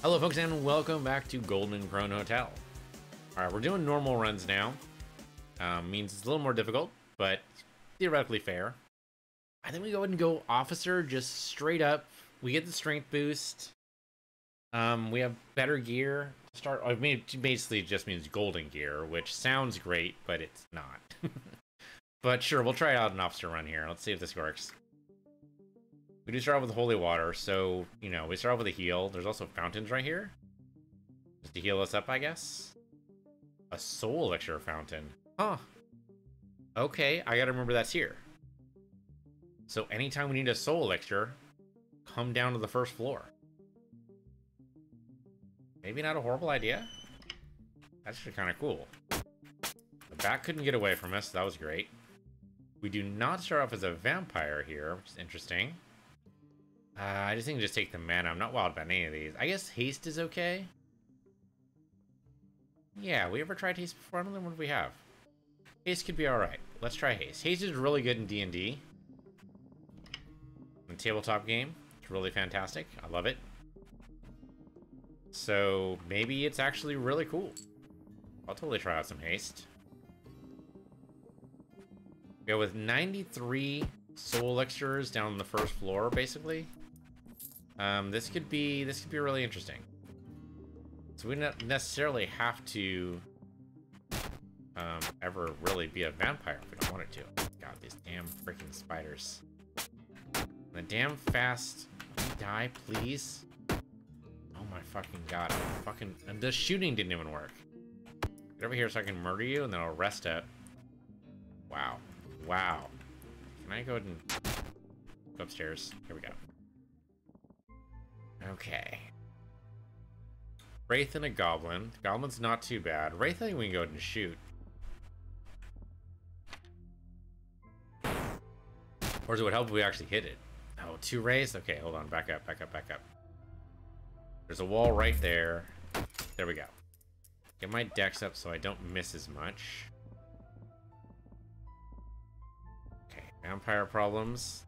Hello folks and welcome back to Golden Krone Hotel. Alright, we're doing normal runs now. Um, means it's a little more difficult, but theoretically fair. I think we go ahead and go Officer just straight up. We get the strength boost. Um, we have better gear. To start. I mean, it basically just means golden gear, which sounds great, but it's not. but sure, we'll try out an officer run here. Let's see if this works. We do start off with holy water, so, you know, we start off with a heal. There's also fountains right here. Just to heal us up, I guess. A soul elixir fountain. Huh. Okay, I gotta remember that's here. So anytime we need a soul elixir, come down to the first floor. Maybe not a horrible idea. That's actually kind of cool. The bat couldn't get away from us. That was great. We do not start off as a vampire here, which is interesting. Uh, I just think just take the mana. I'm not wild about any of these. I guess haste is okay. Yeah, we ever tried haste before? I don't know what we have. Haste could be alright. Let's try haste. Haste is really good in D&D. In tabletop game. It's really fantastic. I love it. So maybe it's actually really cool. I'll totally try out some haste. Go with 93 soul elixirs down on the first floor, basically. Um, this could be this could be really interesting. So we don't necessarily have to um, ever really be a vampire if we don't want it to. God, these damn freaking spiders. The damn fast. Die, please. Oh my fucking god. I'm fucking. And the shooting didn't even work. Get over here so I can murder you and then I'll rest up. Wow. Wow. Can I go ahead and go upstairs? Here we go. Okay. Wraith and a Goblin. Goblin's not too bad. Wraith, I think we can go ahead and shoot. Or it would help if we actually hit it? Oh, two rays? Okay, hold on. Back up, back up, back up. There's a wall right there. There we go. Get my dex up so I don't miss as much. Okay, vampire problems.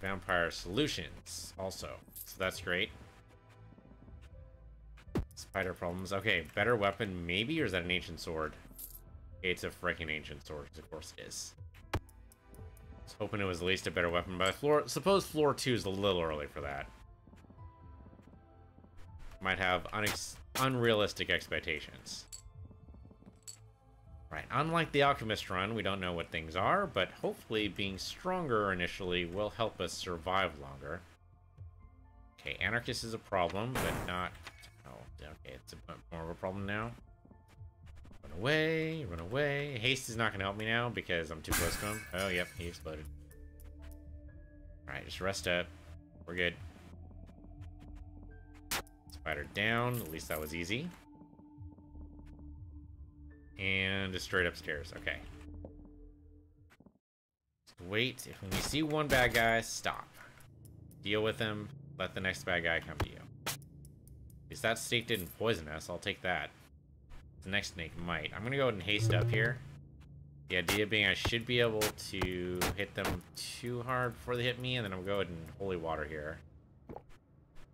Vampire solutions also. So that's great. Spider problems. Okay, better weapon maybe, or is that an ancient sword? It's a freaking ancient sword, of course it is. I was hoping it was at least a better weapon, but floor, suppose floor 2 is a little early for that. Might have unrealistic expectations. Right, unlike the Alchemist run, we don't know what things are, but hopefully being stronger initially will help us survive longer. Okay, Anarchist is a problem, but not... Oh, okay, it's a more of a problem now. Run away, run away. Haste is not going to help me now because I'm too close to him. Oh, yep, he exploded. Alright, just rest up. We're good. Spider down. At least that was easy. And just straight upstairs. Okay. Wait. If we see one bad guy, stop. Deal with him. Let the next bad guy come to you. If that snake didn't poison us, I'll take that. The next snake might. I'm gonna go ahead and haste up here. The idea being I should be able to hit them too hard before they hit me, and then I'm gonna go ahead and holy water here.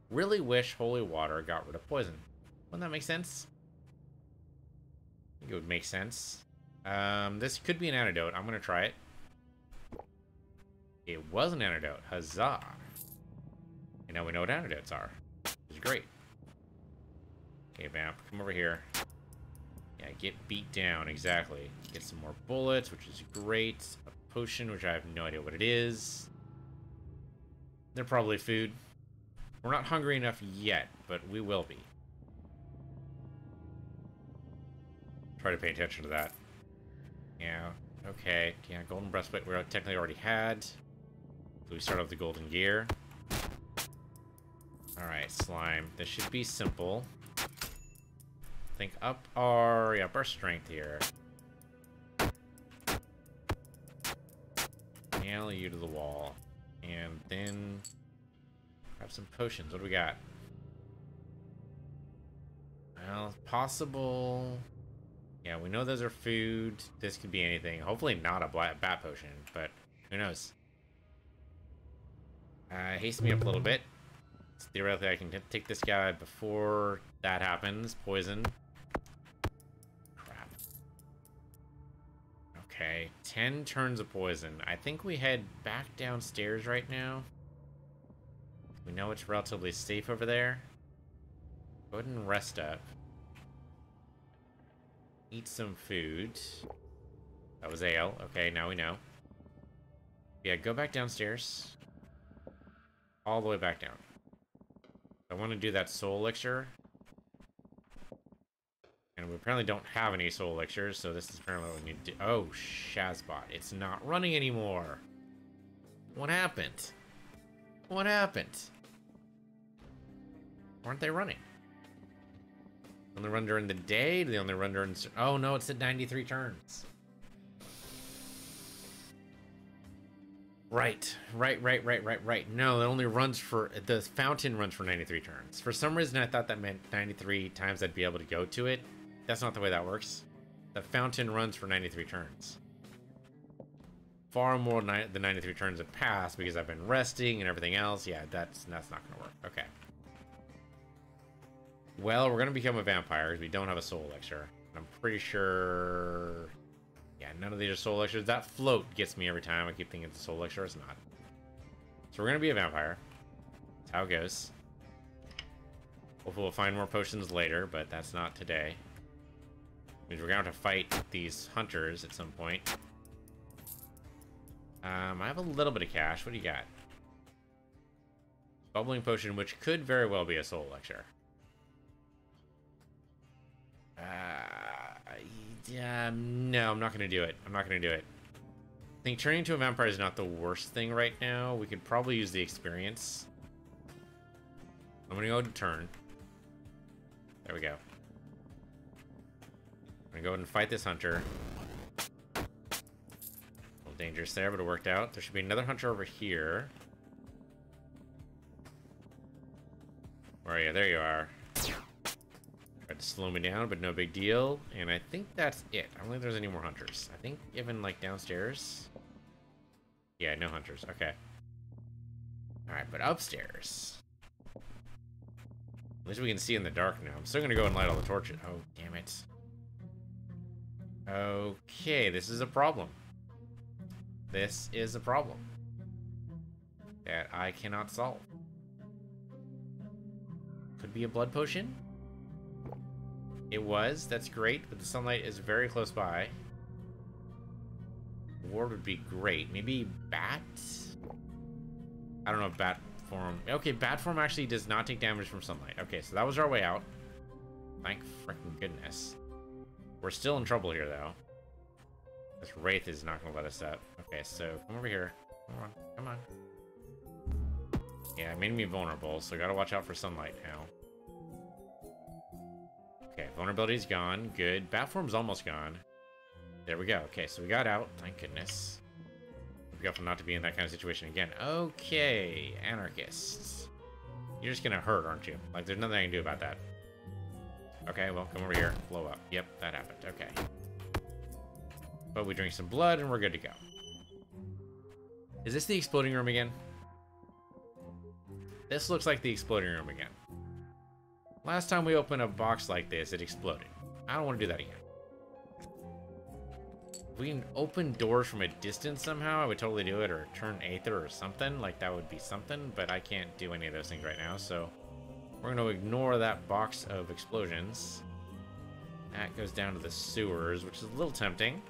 Really wish holy water got rid of poison. Wouldn't that make sense? It would make sense. Um, this could be an antidote. I'm gonna try it. It was an antidote. Huzzah. And now we know what antidotes are. Which is great. Okay, Vamp, come over here. Yeah, get beat down, exactly. Get some more bullets, which is great. A potion, which I have no idea what it is. They're probably food. We're not hungry enough yet, but we will be. Try to pay attention to that. Yeah, okay. Yeah, golden breastplate we technically already had. So we start off the golden gear. Alright, slime. This should be simple. Think up our, yeah, up our strength here. Nail you to the wall. And then grab some potions. What do we got? Well, possible... Yeah, we know those are food. This could be anything. Hopefully not a black bat potion, but who knows? Uh, haste me up a little bit. So theoretically, I can take this guy before that happens. Poison. Crap. Okay, 10 turns of poison. I think we head back downstairs right now. We know it's relatively safe over there. Go ahead and rest up. Eat some food. That was ale. Okay, now we know. Yeah, go back downstairs. All the way back down. I want to do that soul elixir. And we apparently don't have any soul elixirs, so this is apparently what we need to do. Oh, Shazbot. It's not running anymore. What happened? What happened? Aren't they running? Only run during the day? Do they only run during... Oh, no, it's at 93 turns. Right, right, right, right, right, right. No, it only runs for... The fountain runs for 93 turns. For some reason, I thought that meant 93 times I'd be able to go to it. That's not the way that works. The fountain runs for 93 turns. Far more than 93 turns have passed because I've been resting and everything else. Yeah, that's that's not going to work. Okay. Well, we're going to become a vampire because we don't have a soul elixir. I'm pretty sure... Yeah, none of these are soul elixirs. That float gets me every time. I keep thinking it's a soul elixir. It's not. So we're going to be a vampire. That's how it goes. Hopefully we'll find more potions later, but that's not today. Means we're going to have to fight these hunters at some point. Um, I have a little bit of cash. What do you got? Bubbling potion, which could very well be a soul elixir. Uh, yeah, no, I'm not going to do it. I'm not going to do it. I think turning into a vampire is not the worst thing right now. We could probably use the experience. I'm going to go to turn. There we go. I'm going to go ahead and fight this hunter. A little dangerous there, but it worked out. There should be another hunter over here. Where are you? There you are. Tried to slow me down, but no big deal. And I think that's it. I don't think there's any more hunters. I think even like downstairs. Yeah, no hunters. Okay. Alright, but upstairs. At least we can see in the dark now. I'm still gonna go and light all the torches. Oh, damn it. Okay, this is a problem. This is a problem. That I cannot solve. Could be a blood potion? It was. That's great, but the sunlight is very close by. Ward would be great. Maybe bat? I don't know bat form... Okay, bat form actually does not take damage from sunlight. Okay, so that was our way out. Thank freaking goodness. We're still in trouble here, though. This Wraith is not going to let us up. Okay, so come over here. Come on, come on. Yeah, it made me vulnerable, so gotta watch out for sunlight now. Vulnerability's gone. Good. Bat form's almost gone. There we go. Okay, so we got out. Thank goodness. Be careful not to be in that kind of situation again. Okay, anarchists. You're just gonna hurt, aren't you? Like, there's nothing I can do about that. Okay, well, come over here. Blow up. Yep, that happened. Okay. But we drink some blood and we're good to go. Is this the exploding room again? This looks like the exploding room again. Last time we opened a box like this, it exploded. I don't want to do that again. If we can open doors from a distance somehow, I would totally do it, or turn Aether or something. Like, that would be something, but I can't do any of those things right now, so... We're going to ignore that box of explosions. That goes down to the sewers, which is a little tempting.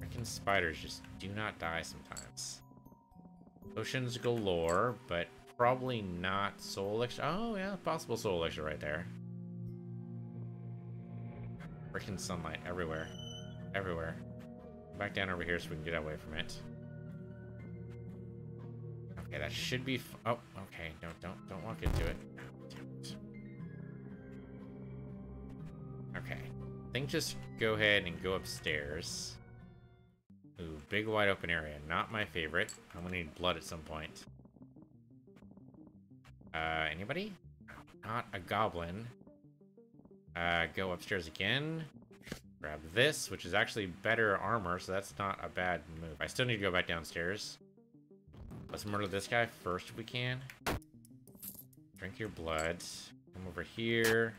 Freaking spiders just do not die sometimes. Potions galore, but Probably not Soul Elixir. Oh, yeah, possible Soul Elixir right there. Freaking sunlight everywhere. Everywhere. Back down over here so we can get away from it. Okay, that should be... oh, okay. No, don't, don't walk into oh, it. Okay. I think just go ahead and go upstairs. Ooh, big wide open area. Not my favorite. I'm gonna need blood at some point. Anybody? Not a goblin. Uh, go upstairs again. Grab this, which is actually better armor, so that's not a bad move. I still need to go back downstairs. Let's murder this guy first if we can. Drink your blood. Come over here.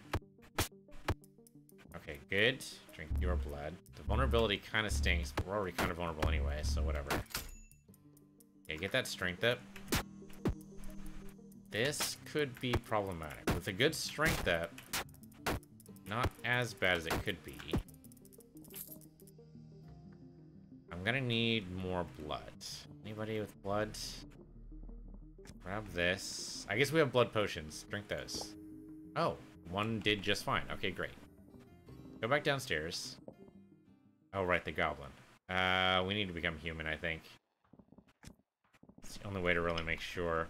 Okay, good. Drink your blood. The vulnerability kind of stinks, but we're already kind of vulnerable anyway, so whatever. Okay, get that strength up. This could be problematic. With a good strength up, not as bad as it could be. I'm gonna need more blood. Anybody with blood? Grab this. I guess we have blood potions. Drink those. Oh, one did just fine. Okay, great. Go back downstairs. Oh, right, the goblin. Uh, we need to become human, I think. It's the only way to really make sure.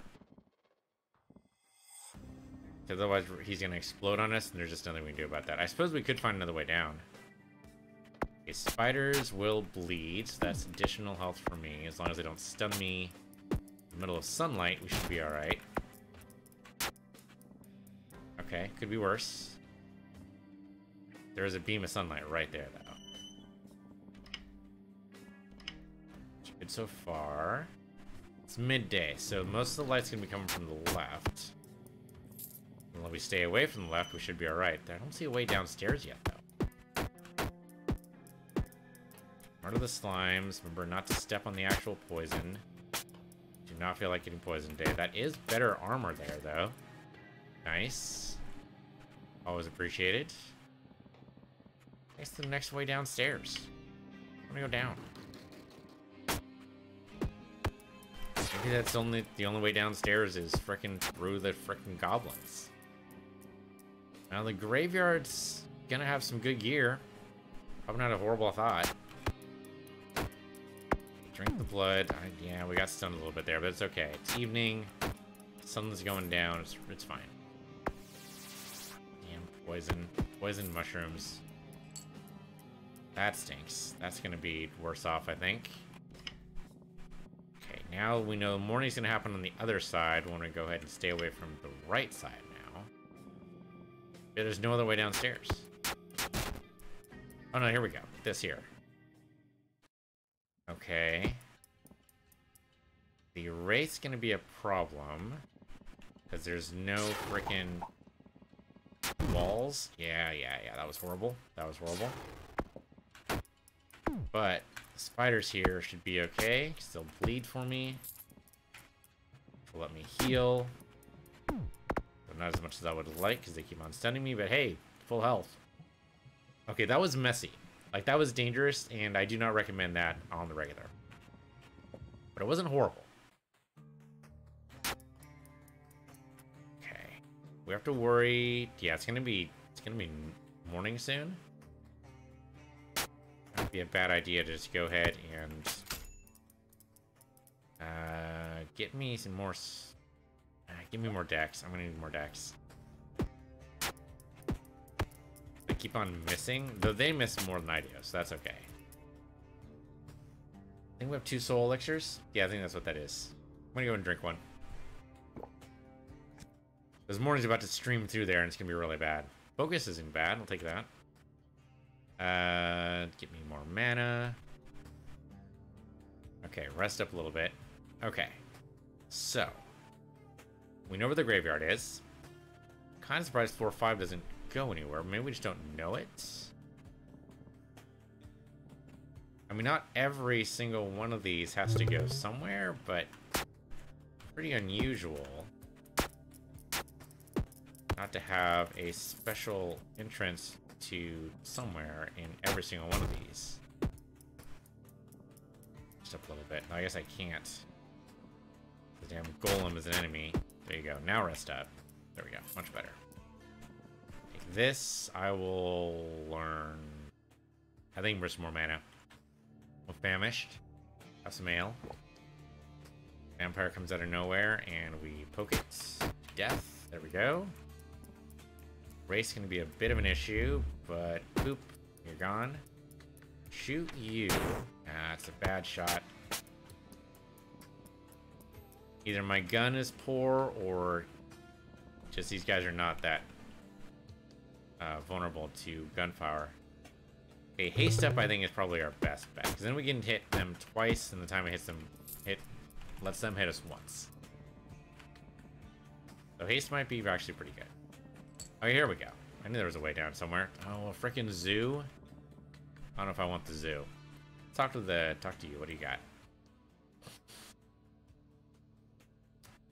Because otherwise he's going to explode on us, and there's just nothing we can do about that. I suppose we could find another way down. Okay, spiders will bleed, so that's additional health for me. As long as they don't stun me in the middle of sunlight, we should be alright. Okay, could be worse. There is a beam of sunlight right there, though. Good so far. It's midday, so most of the light's gonna be coming from the left. We stay away from the left, we should be alright. I don't see a way downstairs yet, though. Part of the slimes. Remember not to step on the actual poison. Do not feel like getting poisoned today. That is better armor there, though. Nice. Always appreciated. Guess the next way downstairs. I'm gonna go down. Maybe that's only the only way downstairs is freaking through the freaking goblins. Now the graveyard's gonna have some good gear. Probably not a horrible thought. Drink the blood. I, yeah, we got stunned a little bit there, but it's okay. It's evening. Sun's going down. It's, it's fine. Damn, poison. Poison mushrooms. That stinks. That's gonna be worse off, I think. Okay, now we know morning's gonna happen on the other side. We want to go ahead and stay away from the right side there's no other way downstairs. Oh no, here we go. This here. Okay. The wraith's gonna be a problem. Because there's no freaking walls. Yeah, yeah, yeah. That was horrible. That was horrible. But the spiders here should be okay. Still bleed for me. Let me heal. Not as much as I would like because they keep on stunning me. But hey, full health. Okay, that was messy. Like, that was dangerous, and I do not recommend that on the regular. But it wasn't horrible. Okay. We have to worry... Yeah, it's gonna be... It's gonna be morning soon. Might be a bad idea to just go ahead and... Uh, get me some more... Give me more dex. I'm gonna need more dex. I keep on missing, though they miss more than I do, so that's okay. I think we have two soul elixirs. Yeah, I think that's what that is. I'm gonna go and drink one. This morning's about to stream through there, and it's gonna be really bad. Focus isn't bad. I'll take that. Uh, get me more mana. Okay, rest up a little bit. Okay, so we know where the graveyard is. Kind of surprised 4-5 doesn't go anywhere. Maybe we just don't know it. I mean, not every single one of these has to go somewhere, but pretty unusual not to have a special entrance to somewhere in every single one of these. Just up a little bit. I guess I can't. The damn golem is an enemy. There you go. Now rest up. There we go. Much better. This, I will learn. I think we're some more mana. We're famished. Have some ale. Vampire comes out of nowhere, and we poke it. Death. There we go. Race going to be a bit of an issue, but boop, you're gone. Shoot you. That's a bad shot. Either my gun is poor or just these guys are not that uh, vulnerable to gunfire. Okay, haste up I think is probably our best bet because then we can hit them twice and the time it hits them hit lets them hit us once. So haste might be actually pretty good. Oh, here we go. I knew there was a way down somewhere. Oh, a freaking zoo. I don't know if I want the zoo. Talk to the talk to you. What do you got?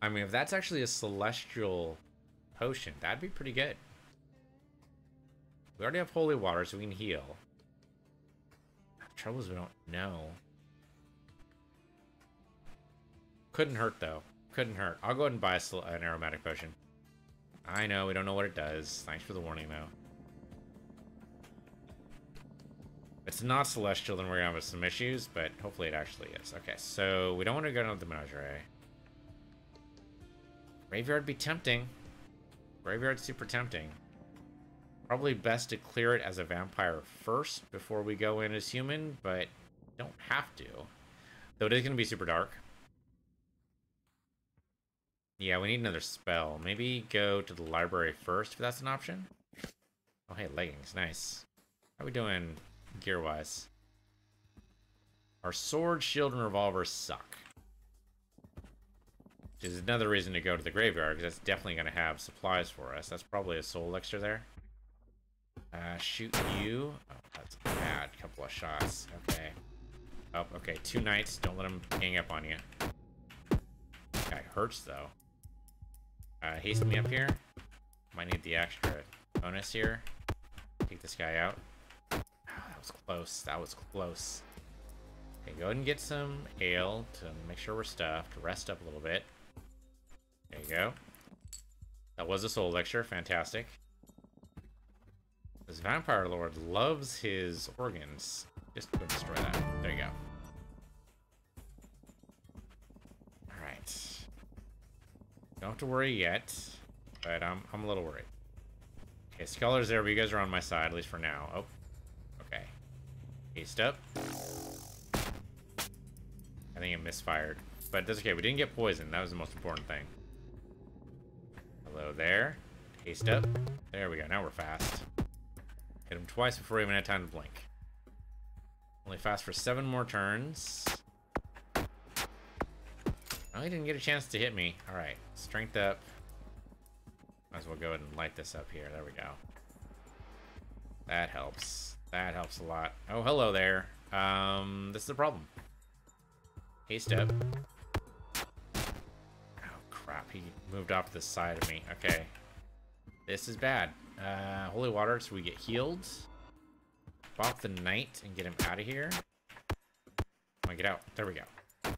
I mean, if that's actually a celestial potion, that'd be pretty good. We already have holy water, so we can heal. Troubles we don't know. Couldn't hurt, though. Couldn't hurt. I'll go ahead and buy an aromatic potion. I know, we don't know what it does. Thanks for the warning, though. it's not celestial, then we're gonna have some issues, but hopefully it actually is. Okay, so we don't want to go down the menagerie. Graveyard be tempting. Graveyard's super tempting. Probably best to clear it as a vampire first before we go in as human, but don't have to. Though it is going to be super dark. Yeah, we need another spell. Maybe go to the library first, if that's an option. Oh, hey, leggings. Nice. How are we doing gear-wise? Our sword, shield, and revolver suck. Which is another reason to go to the graveyard, because that's definitely going to have supplies for us. That's probably a soul elixir there. Uh, shoot you. Oh, that's a bad couple of shots. Okay. Oh, okay. Two knights. Don't let them gang up on you. Guy hurts, though. Uh, haste me up here. Might need the extra bonus here. Take this guy out. Oh, that was close. That was close. Okay, go ahead and get some ale to make sure we're stuffed. Rest up a little bit. There you go. That was a soul elixir. Fantastic. This vampire lord loves his organs. Just go destroy that. There you go. Alright. Don't have to worry yet, but I'm, I'm a little worried. Okay, Scholar's there, but you guys are on my side, at least for now. Oh, okay. Haste up. I think it misfired. But that's okay, we didn't get poisoned. That was the most important thing. Hello there. Haste up. There we go. Now we're fast. Hit him twice before we even had time to blink. Only fast for seven more turns. Oh, he didn't get a chance to hit me. Alright, strength up. Might as well go ahead and light this up here. There we go. That helps. That helps a lot. Oh, hello there. Um, this is a problem. Haste up. He moved off the side of me. Okay. This is bad. Uh, holy water so we get healed. Bop the knight and get him out of here. Come on, get out. There we go.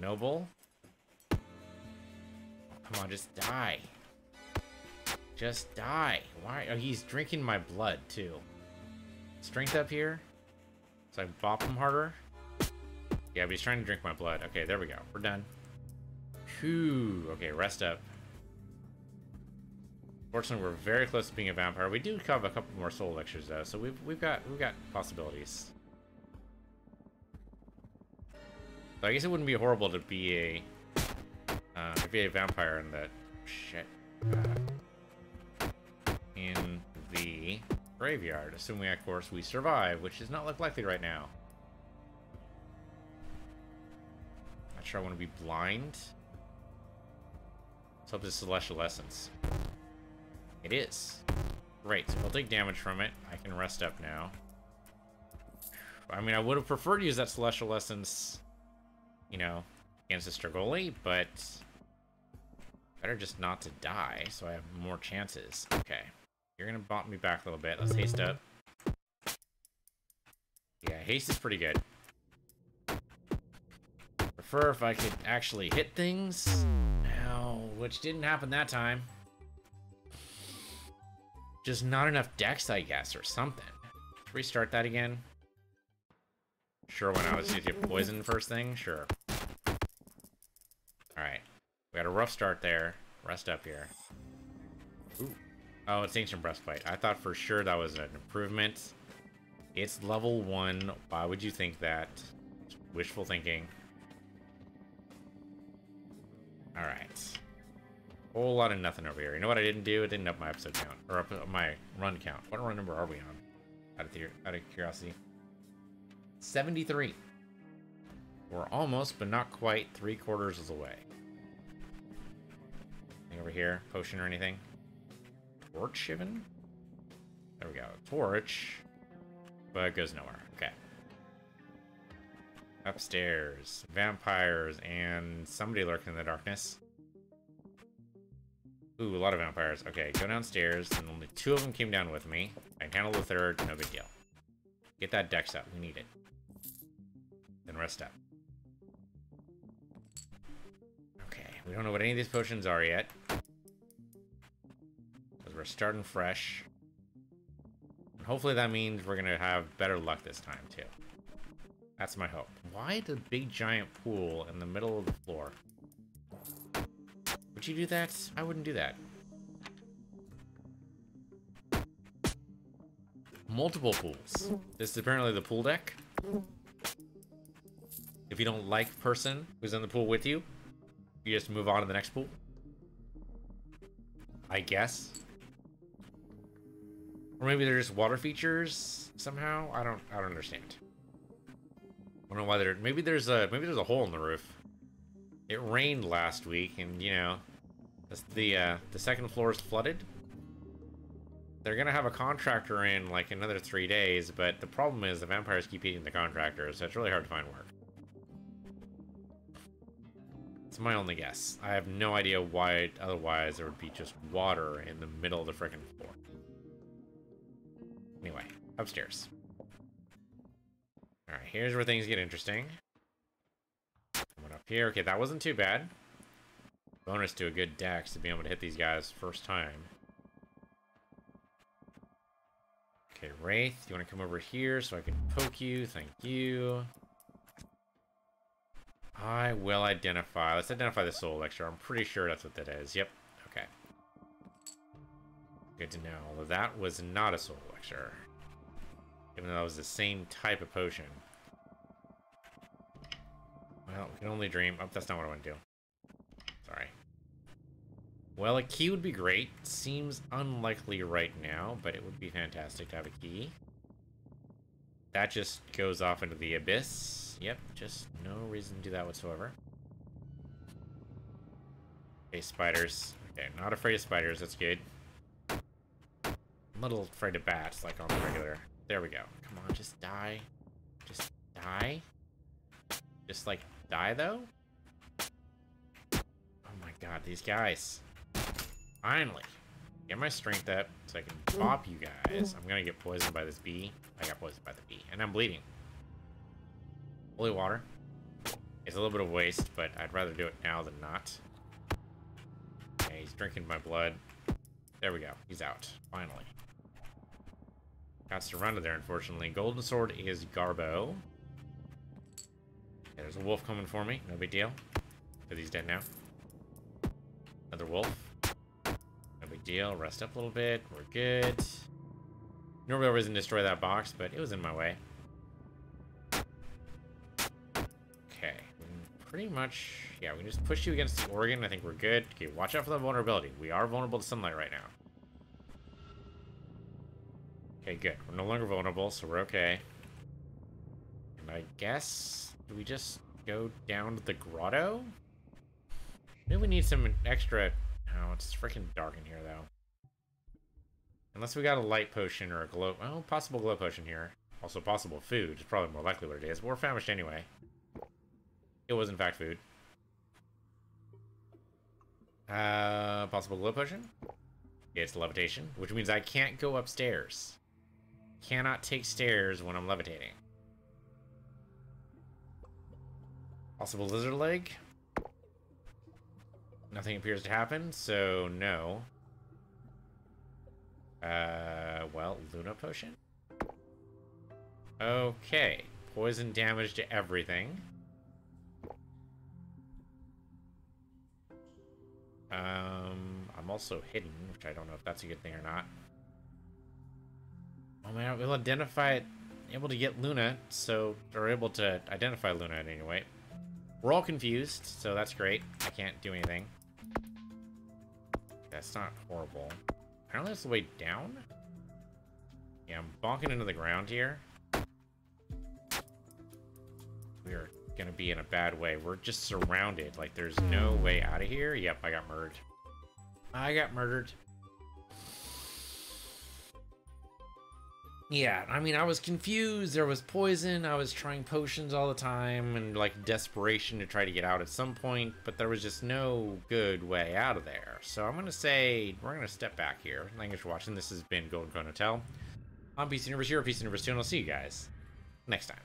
Noble. Come on, just die. Just die. Why? Oh, he's drinking my blood, too. Strength up here. So I bop him harder. Yeah, but he's trying to drink my blood. Okay, there we go. We're done. Okay, rest up. Fortunately, we're very close to being a vampire. We do have a couple more soul elixirs though, so we've we've got we've got possibilities. But I guess it wouldn't be horrible to be a uh, to be a vampire in the shit uh, in the graveyard, assuming of course we survive, which does not look likely right now. Not sure I want to be blind. Hope this celestial essence. It is. Great, so we'll take damage from it. I can rest up now. I mean, I would have preferred to use that Celestial Essence, you know, against the Strigoi, but better just not to die, so I have more chances. Okay, you're gonna bump me back a little bit. Let's haste up. Yeah, haste is pretty good. Prefer if I could actually hit things. Which didn't happen that time. Just not enough dex, I guess, or something. Let's restart that again. Sure, when I was to get poisoned first thing? Sure. Alright. We had a rough start there. Rest up here. Ooh. Oh, it's Ancient Breastplate. I thought for sure that was an improvement. It's level 1. Why would you think that? Wishful thinking. Alright. Whole lot of nothing over here. You know what I didn't do? I didn't up my episode count. Or up my run count. What run number are we on? Out of, out of curiosity. 73. We're almost, but not quite, three quarters of the way. Anything over here? Potion or anything? Torch, even? There we go. Torch. But it goes nowhere. Okay. Upstairs. Vampires and somebody lurking in the darkness. Ooh, a lot of vampires. Okay, go downstairs, and only two of them came down with me. I can handle the third, no big deal. Get that dex up, we need it. Then rest up. Okay, we don't know what any of these potions are yet. Because we're starting fresh. And hopefully that means we're going to have better luck this time, too. That's my hope. Why the big giant pool in the middle of the floor? You do that? I wouldn't do that. Multiple pools. This is apparently the pool deck. If you don't like person who's in the pool with you, you just move on to the next pool. I guess. Or maybe they're just water features somehow. I don't I don't understand. I don't know why there maybe there's a maybe there's a hole in the roof. It rained last week, and you know, the uh, the second floor is flooded. They're gonna have a contractor in like another three days, but the problem is the vampires keep eating the contractors, so it's really hard to find work. It's my only guess. I have no idea why otherwise there would be just water in the middle of the freaking floor. Anyway, upstairs. Alright, here's where things get interesting. Coming up here. Okay, that wasn't too bad. Bonus to a good dex to be able to hit these guys first time. Okay, Wraith, you want to come over here so I can poke you? Thank you. I will identify. Let's identify the soul elixir. I'm pretty sure that's what that is. Yep. Okay. Good to know. Although that was not a soul elixir. Even though that was the same type of potion. Well, we can only dream. Oh, that's not what I want to do. Well, a key would be great. Seems unlikely right now, but it would be fantastic to have a key. That just goes off into the abyss. Yep, just no reason to do that whatsoever. Okay, spiders. Okay, not afraid of spiders, that's good. I'm a little afraid of bats, like on the regular. There we go. Come on, just die. Just die. Just, like, die, though? Oh my god, these guys. Finally. Get my strength up so I can pop you guys. I'm gonna get poisoned by this bee. I got poisoned by the bee. And I'm bleeding. Holy water. It's a little bit of waste, but I'd rather do it now than not. Okay, he's drinking my blood. There we go. He's out. Finally. Got surrounded there, unfortunately. Golden Sword is Garbo. Okay, there's a wolf coming for me. No big deal. Because he's dead now. Another wolf. Deal. Rest up a little bit. We're good. No real reason to destroy that box, but it was in my way. Okay. Pretty much, yeah, we can just push you against the organ. I think we're good. Okay, watch out for the vulnerability. We are vulnerable to sunlight right now. Okay, good. We're no longer vulnerable, so we're okay. And I guess... Do we just go down to the grotto? Maybe we need some extra... Oh, it's freaking dark in here, though. Unless we got a light potion or a glow... Oh, possible glow potion here. Also possible food. It's probably more likely what it is. But we're famished anyway. It was, in fact, food. Uh, possible glow potion? It's levitation, which means I can't go upstairs. Cannot take stairs when I'm levitating. Possible lizard leg? Nothing appears to happen, so no. Uh, well, Luna Potion? Okay. Poison damage to everything. Um, I'm also hidden, which I don't know if that's a good thing or not. Oh man, we'll identify it, able to get Luna, so, or able to identify Luna anyway. We're all confused, so that's great. I can't do anything. That's not horrible. Apparently that's the way down? Yeah, I'm bonking into the ground here. We're gonna be in a bad way. We're just surrounded. Like, there's no way out of here. Yep, I got murdered. I got murdered. Yeah, I mean, I was confused. There was poison. I was trying potions all the time and like desperation to try to get out at some point, but there was just no good way out of there. So I'm going to say we're going to step back here. Thanks for watching. This has been Golden Krone Hotel. I'm PC Universe, you're PC Universe 2, and I'll see you guys next time.